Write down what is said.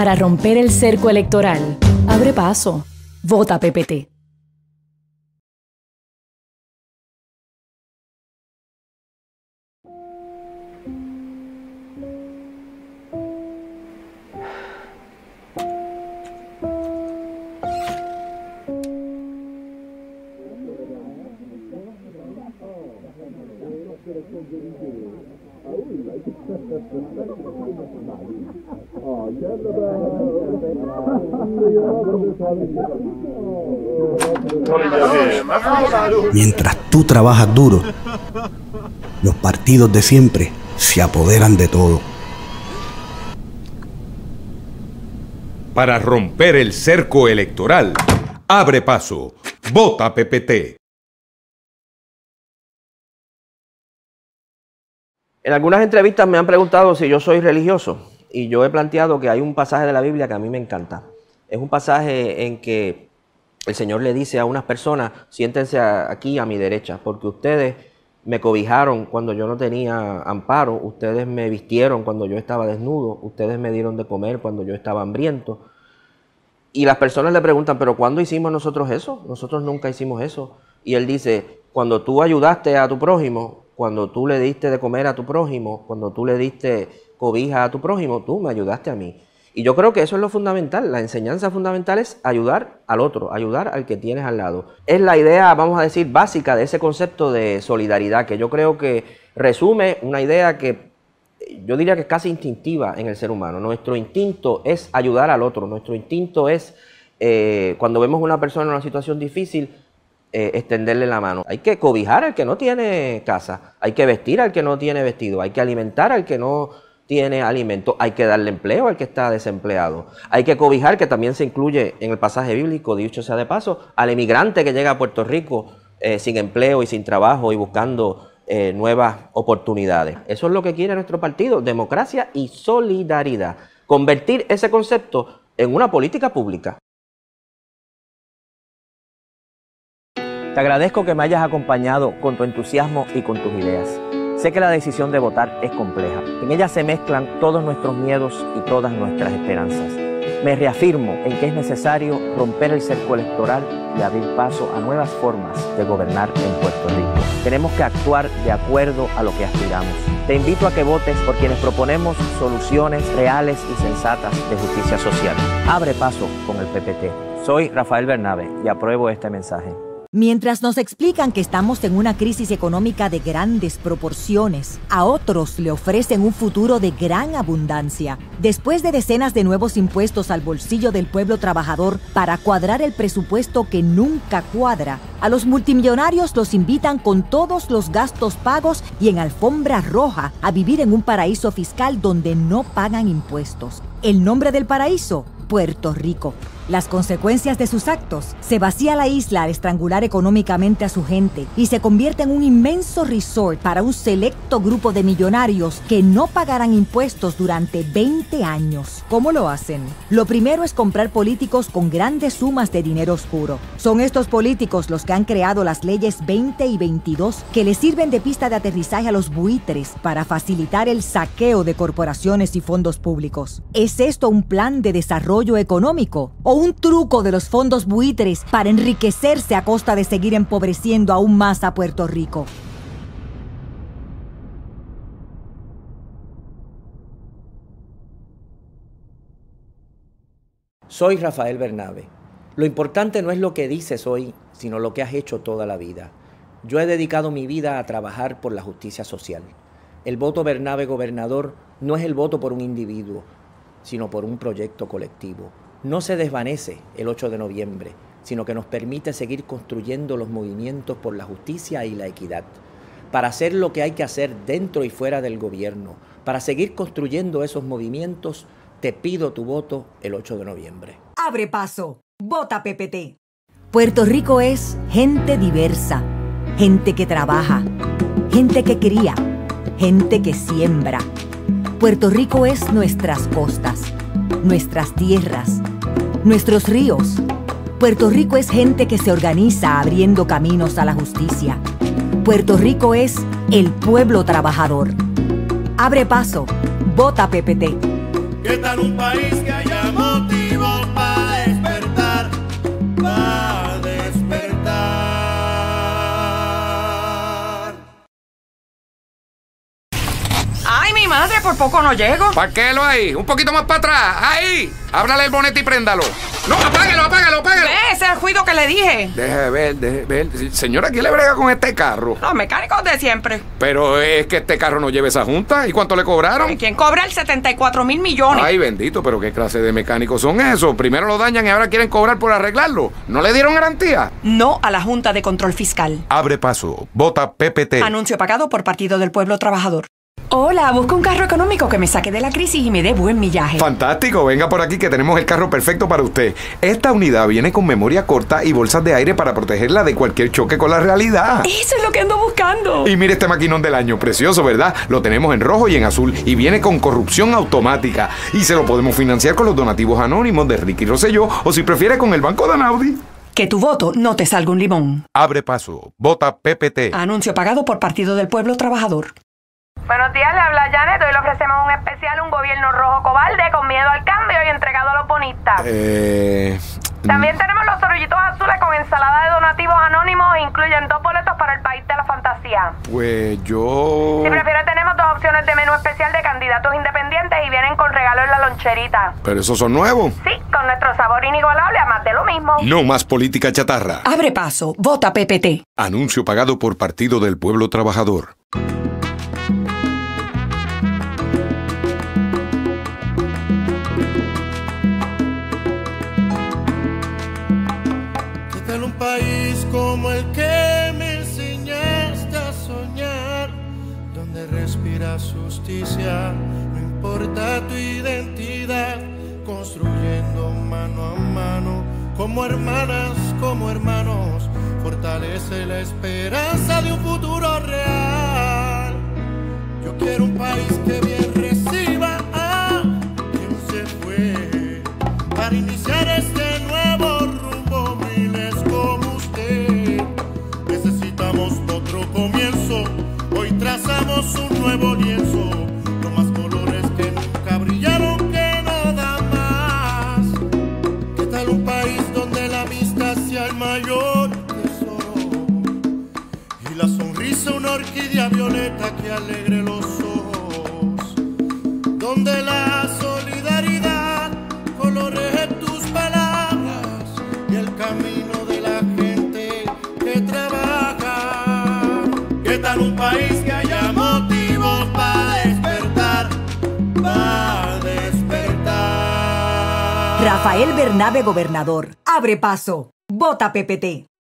Para romper el cerco electoral, abre paso. Vota PPT. Mientras tú trabajas duro, los partidos de siempre se apoderan de todo. Para romper el cerco electoral, abre paso. Vota PPT. En algunas entrevistas me han preguntado si yo soy religioso y yo he planteado que hay un pasaje de la Biblia que a mí me encanta. Es un pasaje en que el Señor le dice a unas personas, siéntense aquí a mi derecha, porque ustedes me cobijaron cuando yo no tenía amparo, ustedes me vistieron cuando yo estaba desnudo, ustedes me dieron de comer cuando yo estaba hambriento. Y las personas le preguntan, pero ¿cuándo hicimos nosotros eso? Nosotros nunca hicimos eso. Y él dice, cuando tú ayudaste a tu prójimo, cuando tú le diste de comer a tu prójimo, cuando tú le diste cobija a tu prójimo, tú me ayudaste a mí. Y yo creo que eso es lo fundamental. La enseñanza fundamental es ayudar al otro, ayudar al que tienes al lado. Es la idea, vamos a decir, básica de ese concepto de solidaridad, que yo creo que resume una idea que yo diría que es casi instintiva en el ser humano. Nuestro instinto es ayudar al otro, nuestro instinto es, eh, cuando vemos una persona en una situación difícil, eh, extenderle la mano. Hay que cobijar al que no tiene casa, hay que vestir al que no tiene vestido, hay que alimentar al que no tiene alimento, hay que darle empleo al que está desempleado, hay que cobijar, que también se incluye en el pasaje bíblico, dicho sea de paso, al emigrante que llega a Puerto Rico eh, sin empleo y sin trabajo y buscando eh, nuevas oportunidades. Eso es lo que quiere nuestro partido, democracia y solidaridad. Convertir ese concepto en una política pública. Te agradezco que me hayas acompañado con tu entusiasmo y con tus ideas. Sé que la decisión de votar es compleja. En ella se mezclan todos nuestros miedos y todas nuestras esperanzas. Me reafirmo en que es necesario romper el cerco electoral y abrir paso a nuevas formas de gobernar en Puerto Rico. Tenemos que actuar de acuerdo a lo que aspiramos. Te invito a que votes por quienes proponemos soluciones reales y sensatas de justicia social. Abre paso con el PPT. Soy Rafael Bernabe y apruebo este mensaje. Mientras nos explican que estamos en una crisis económica de grandes proporciones, a otros le ofrecen un futuro de gran abundancia. Después de decenas de nuevos impuestos al bolsillo del pueblo trabajador para cuadrar el presupuesto que nunca cuadra, a los multimillonarios los invitan con todos los gastos pagos y en alfombra roja a vivir en un paraíso fiscal donde no pagan impuestos. El nombre del paraíso, Puerto Rico. Las consecuencias de sus actos. Se vacía la isla al estrangular económicamente a su gente y se convierte en un inmenso resort para un selecto grupo de millonarios que no pagarán impuestos durante 20 años. ¿Cómo lo hacen? Lo primero es comprar políticos con grandes sumas de dinero oscuro. Son estos políticos los que han creado las leyes 20 y 22 que les sirven de pista de aterrizaje a los buitres para facilitar el saqueo de corporaciones y fondos públicos. ¿Es esto un plan de desarrollo económico o un truco de los fondos buitres para enriquecerse a costa de seguir empobreciendo aún más a Puerto Rico. Soy Rafael Bernabe. Lo importante no es lo que dices hoy, sino lo que has hecho toda la vida. Yo he dedicado mi vida a trabajar por la justicia social. El voto Bernabe gobernador no es el voto por un individuo, sino por un proyecto colectivo no se desvanece el 8 de noviembre, sino que nos permite seguir construyendo los movimientos por la justicia y la equidad, para hacer lo que hay que hacer dentro y fuera del gobierno, para seguir construyendo esos movimientos, te pido tu voto el 8 de noviembre. Abre paso, vota PPT. Puerto Rico es gente diversa, gente que trabaja, gente que cría, gente que siembra. Puerto Rico es nuestras costas, nuestras tierras, nuestros ríos. Puerto Rico es gente que se organiza abriendo caminos a la justicia. Puerto Rico es el pueblo trabajador. Abre paso, vota PPT. ¿Qué tal un país que haya que por poco no llego. Parquélo ahí, un poquito más para atrás. Ahí. Ábrale el bonete y préndalo. No, apáguelo, apáguelo, apáguelo. Ve, ese es el juicio que le dije. Deje ver, deje ver. Señora, ¿quién le brega con este carro? Los mecánicos de siempre. Pero es que este carro no lleva esa junta. ¿Y cuánto le cobraron? ¿Y quién cobra el 74 mil millones? Ay, bendito, pero ¿qué clase de mecánicos son esos? Primero lo dañan y ahora quieren cobrar por arreglarlo. ¿No le dieron garantía? No a la Junta de Control Fiscal. Abre paso. Vota PPT. Anuncio pagado por Partido del Pueblo Trabajador. Hola, busco un carro económico que me saque de la crisis y me dé buen millaje. Fantástico, venga por aquí que tenemos el carro perfecto para usted. Esta unidad viene con memoria corta y bolsas de aire para protegerla de cualquier choque con la realidad. Eso es lo que ando buscando. Y mire este maquinón del año, precioso, ¿verdad? Lo tenemos en rojo y en azul y viene con corrupción automática. Y se lo podemos financiar con los donativos anónimos de Ricky Rosselló o si prefiere con el Banco de Anaudi. Que tu voto no te salga un limón. Abre paso. Vota PPT. Anuncio pagado por Partido del Pueblo Trabajador. Buenos días, le habla Janet. Hoy le ofrecemos un especial, un gobierno rojo cobarde con miedo al cambio y entregado a los bonistas. Eh. También tenemos los orullitos azules con ensalada de donativos anónimos e incluyen dos boletos para el país de la fantasía. Pues yo. Si prefiere, tenemos dos opciones de menú especial de candidatos independientes y vienen con regalo en la loncherita. Pero esos son nuevos. Sí, con nuestro sabor inigualable, a más de lo mismo. No más política chatarra. Abre paso. Vota PPT. Anuncio pagado por Partido del Pueblo Trabajador. País como el que me enseñaste a soñar? Donde respira justicia, no importa tu identidad, construyendo mano a mano, como hermanas, como hermanos, fortalece la esperanza de un futuro real. Yo quiero un país que bien el mayor tesoro? Y la sonrisa una orquídea violeta que alegre los ojos. Donde la solidaridad coloreé tus palabras y el camino de la gente que trabaja. ¿Qué tal un país que haya motivos para despertar? Para despertar. Rafael Bernabe, gobernador. Abre paso. Vota PPT.